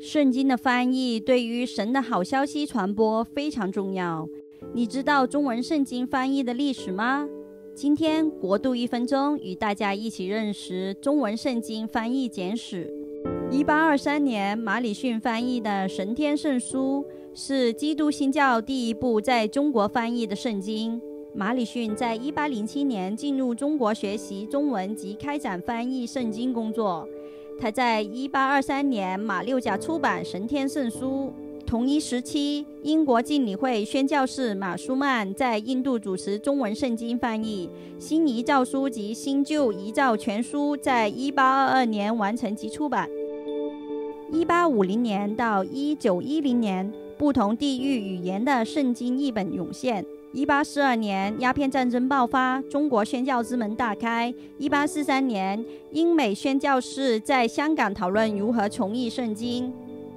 圣经的翻译对于神的好消息传播非常重要。你知道中文圣经翻译的历史吗？今天国度一分钟与大家一起认识中文圣经翻译简史。一八二三年，马礼逊翻译的《神天圣书》是基督新教第一部在中国翻译的圣经。马礼逊在一八零七年进入中国学习中文及开展翻译圣经工作。他在一八二三年马六甲出版《神天圣书》。同一时期，英国浸礼会宣教士马舒曼在印度主持中文圣经翻译《新遗诏书》及《新旧遗诏全书》，在一八二二年完成及出版。一八五零年到一九一零年，不同地域语言的圣经译本涌现。一八四二年，鸦片战争爆发，中国宣教之门大开。一八四三年，英美宣教士在香港讨论如何重译圣经。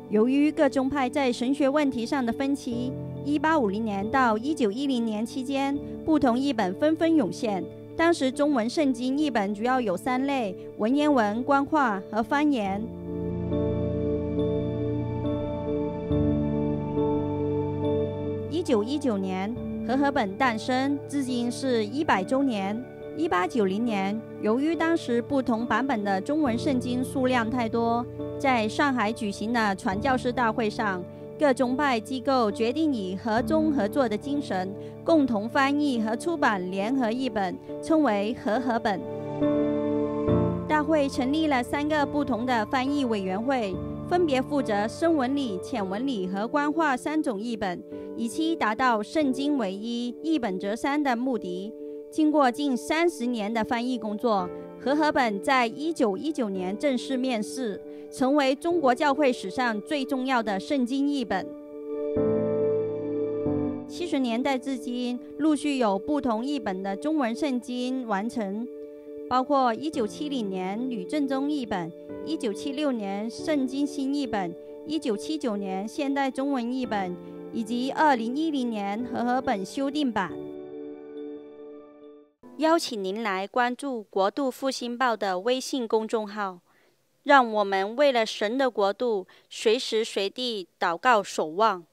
由于各宗派在神学问题上的分歧，1850年到1910年期间，不同译本纷纷涌现。当时中文圣经译本主要有三类：文言文、官话和方言。1919年，和合本诞生，至今是一百周年。一八九零年，由于当时不同版本的中文圣经数量太多，在上海举行的传教士大会上，各宗派机构决定以合宗合作的精神，共同翻译和出版联合译本，称为和合本。大会成立了三个不同的翻译委员会，分别负责深文理、浅文理和官话三种译本，以期达到圣经唯一、一本则三的目的。经过近三十年的翻译工作，和合本在一九一九年正式面世，成为中国教会史上最重要的圣经译本。七十年代至今，陆续有不同译本的中文圣经完成，包括一九七零年吕正中译本、一九七六年圣经新译本、一九七九年现代中文译本，以及二零一零年和合本修订版。邀请您来关注国度复兴报的微信公众号，让我们为了神的国度，随时随地祷告守望。